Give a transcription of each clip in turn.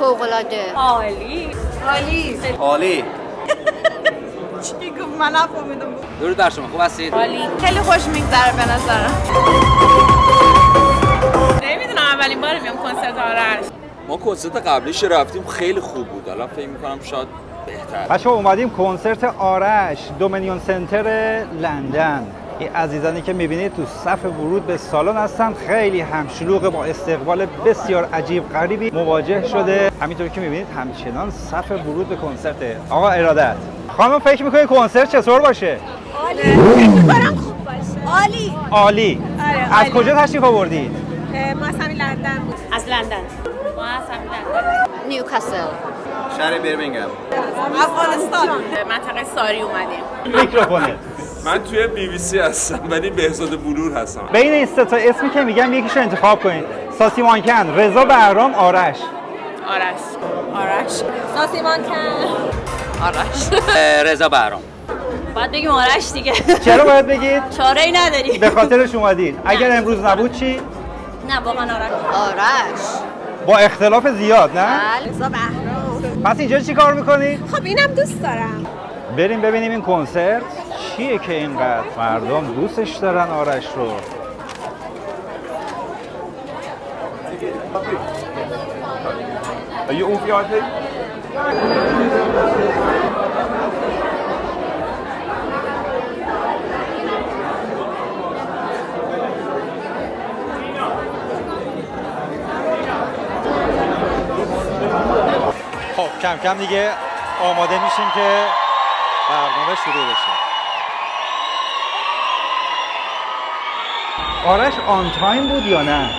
فوقلاده عالی. عالی. عالی. چی گفت؟ من نفهمیدم درود بر شما. خوب هستید؟ عالی. خیلی خوش میگذره به نظرم. نمی‌دونم اولین بار میام کنسرت آرش. ما کنسرت قبلیش رفتیم خیلی خوب بود. الان فکر می‌کنم شاید بهتر. بچه اومدیم کنسرت آرش دومینیون سنتر لندن. این عزیزانی که می‌بینید تو صف ورود به سالن هستن خیلی همشلوغ با استقبال بسیار عجیب غریبی مواجه شده. همینطور که می‌بینید همچنان صف ورود به کنسرت آقا ارادت. خانم فکر می‌کنید کنسرت چطور باشه؟ عالی. می‌کنم خوب باشه. عالی. عالی. آره، از. کجا تشریف آوردید؟ ما از همین لندن بود. از لندن. ما از همین لندن. نیوکاسل. شهر برمینگم افغانستان. منطقه ساری اومدیم. میکروفونه. من توی بی بی سی هستم ولی بهزاد بلور هستم. بین این سه تا اسمی که میگم یکیش رو انتخاب کنید ساسی مانکن رضا بهرام آرش. آرش. آرش. ساسیمان کن آرش. رضا بهرام. باید بگیم آرش دیگه. چرا باید بگید؟ چاره ای نداری به خاطرش اومدید اگر امروز نبود چی؟ نه واقعا آرش. آرش. با اختلاف زیاد نه؟ بله رضا بهرام. پس اینجا چی کار می‌کنید؟ خب اینم دوست دارم. بریم ببینیم این کنسرت. چیه که اینقدر مردم دوستش دارن آرش رو Are you all VIP? خب کم کم دیگه آماده میشیم که برنامه شروع بشه آرش آن تایم بود یا نه؟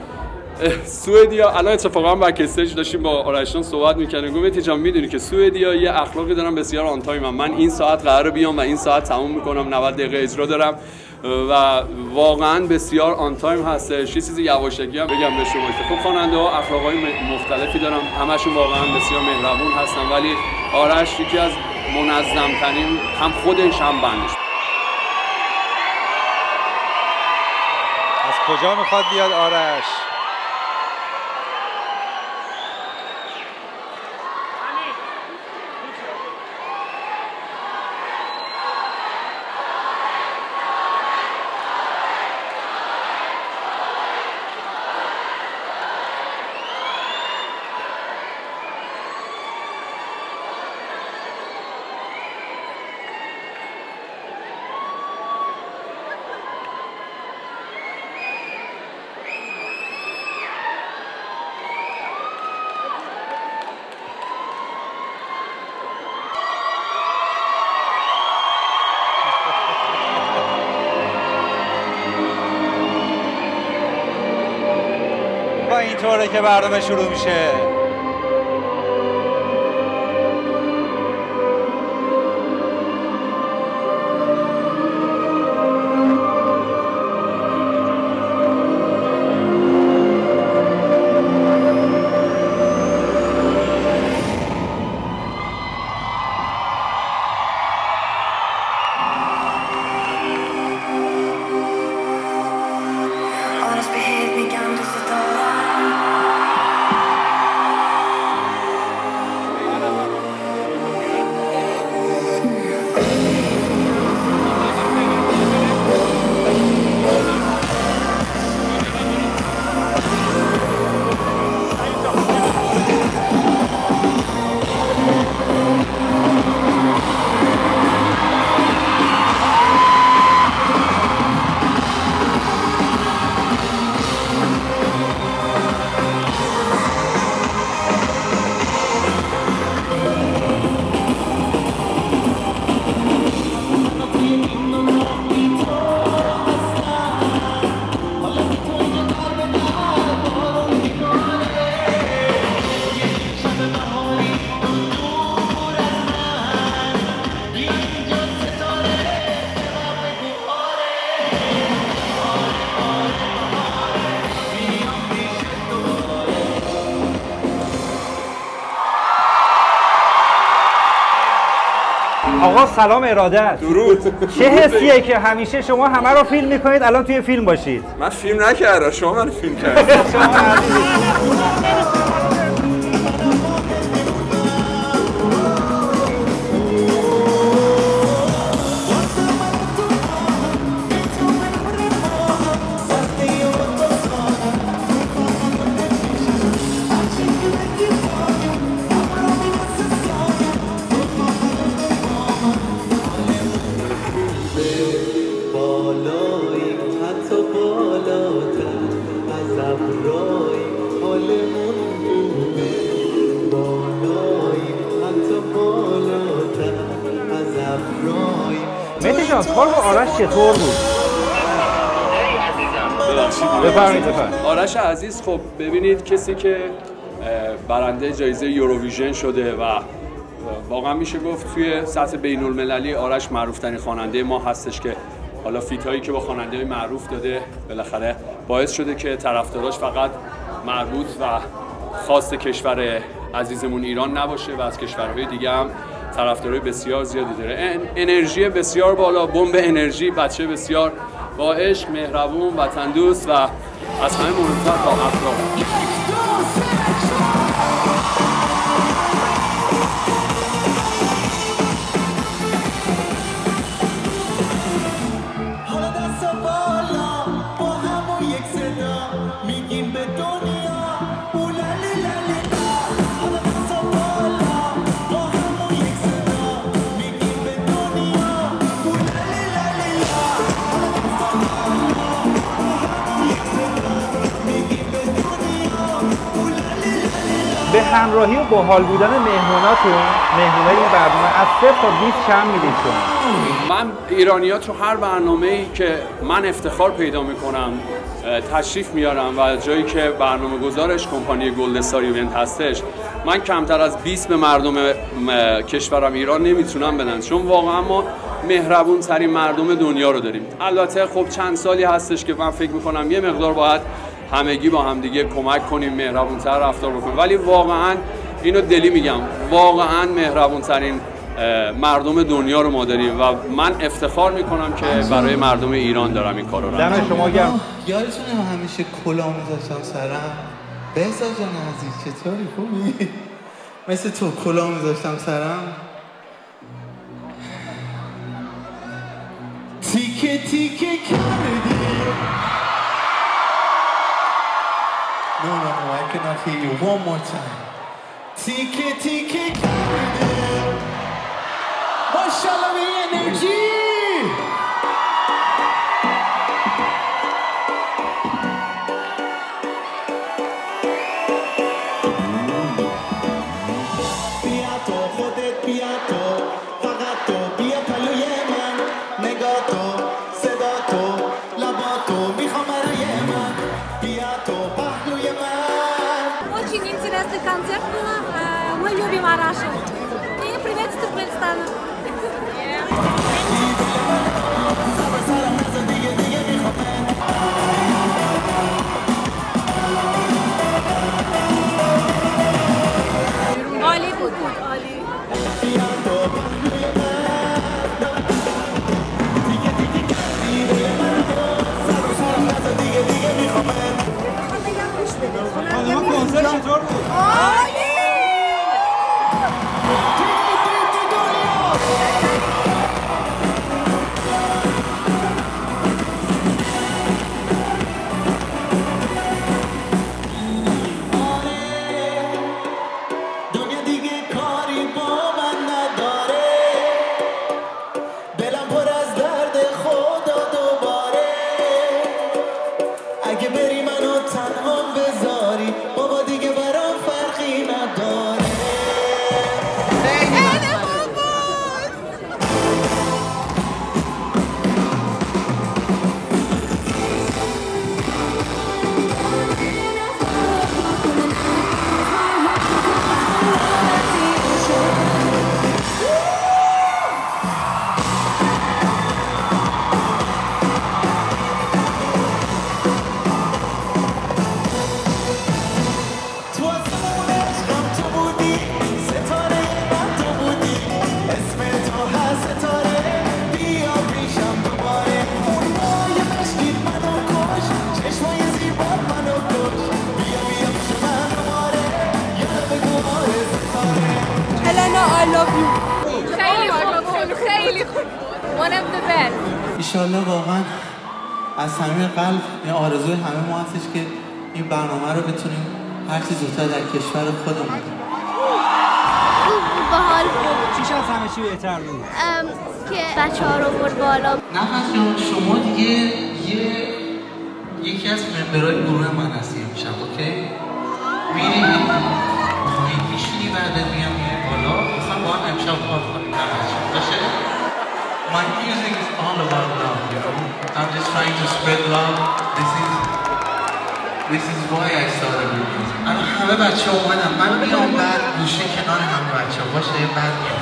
سوئدیا الان اتفاقا backstage داشتیم با آرشان صحبت می‌کردیم. گفت مهدی جان می‌دونی که سوئدیا یه اخلاقی دارن بسیار on time من این ساعت قراره بیام و این ساعت تموم می‌کنم 90 دقیقه اجرا دارم. و واقعا بسیار on time هستش. یه چیزی یواشکی هم بگم به شما که خب خواننده ها اخلاقای مختلفی دارن. همشون واقعا بسیار مهربون هستن. ولی آرش یکی از منظم ترین هم خودش هم بندش. کجا می‌خواد بیاد آرش؟ با اینطوره که برنامه شروع میشه. آقا سلام ارادت درود. چه حسیه که همیشه شما همه رو فیلم می‌کنید الان توی فیلم باشید. من فیلم نکردم شما من فیلم کردم چطور بود؟ ببخشید بفرمایید. بفرمایید. آرش عزیز خب ببینید کسی که برنده جایزه یوروویژن شده و واقعا میشه گفت توی سطح بین المللی آرش معروف ترین خواننده ما هستش که حالا فیت هایی که با خواننده های معروف داده بالاخره باعث شده که طرفداراش فقط مربوط و خاص کشور عزیزمون ایران نباشه و از کشورهای دیگه هم طرفدارای بسیار زیادی داره. ان- انرژی بسیار بالا بمب انرژی بچه بسیار. با عشق مهربون وطن دوست و از همه مهمتر با اخلاق همراهی و باحال بودن مهموناتون مهمونای این برنامه از 0 تا 20 چند می‌دید من ایرانیا تو هر برنامه ای که من افتخار پیدا می‌کنم تشریف میارم و جایی که برنامه گذارش کمپانی گلد استار ایونت هستش من کمتر از 20 به مردم کشورم ایران نمی‌تونم بدم. چون واقعا ما مهربون ترین مردم دنیا رو داریم. البته خب چند سالی هستش که من فکر می‌کنم یه مقدار باید همگی با همدیگه کمک کنیم مهربون تر رفتار بکنیم. ولی واقعا اینو دلی میگم واقعا مهربون ترین اه، مردم دنیا رو ما داریم و من افتخار می‌کنم که برای مردم ایران دارم این کار رو انجام دم شما گرم. یادتونه همیشه کلاه میذاشتم سرم؟ بهزاد جان عزیز چطوری؟ خوبی؟ مثل تو کلاه میذاشتم سرم؟ تیکه تیکه کردی. No, no, no, I cannot hear you. One more time. TK, TK, carry. Мы любим Арашу. И приветствую Туркменистана. I love you. خیلی خوب خیلی خوب. One of the best. ایشالله واقعا از صمیم قلب این آرزوی همه ما هستش که این برنامه رو بتونیم هرچی زودتر در کشور خودمون باحال بود چیش از همه چی بهتر بود؟ ام، که بچه ها رو برد بالا. نفس جان شما دیگه یه یکی از ممبرهای گروه من هستی امشب اوکی؟ میری میشینی بعد میام میری بالا می‌خوام با هم امشب کار کنیم نفس جان باشه My music is on all about love, you know. I'm just trying to spread love. This is This is why I started with music. الان همه بچه ها اومدن من میام بعد گوشه کنار همه بچه ها باشه یه بعد میام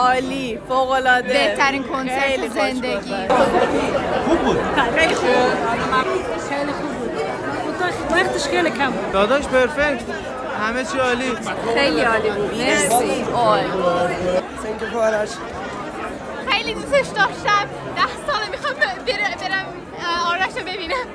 عالی فوق العاده بهترین کنسرت زندگی. خوب بود. خیلی خوب. خیلی خوب. بود. وقتش خیلی کم بود. داداش پرفکت. همه چی عالی. خیلی عالی بود. مرسی. خیلی دوستش داشتم. ده ساله می‌خوام برم آرش رو ببینم.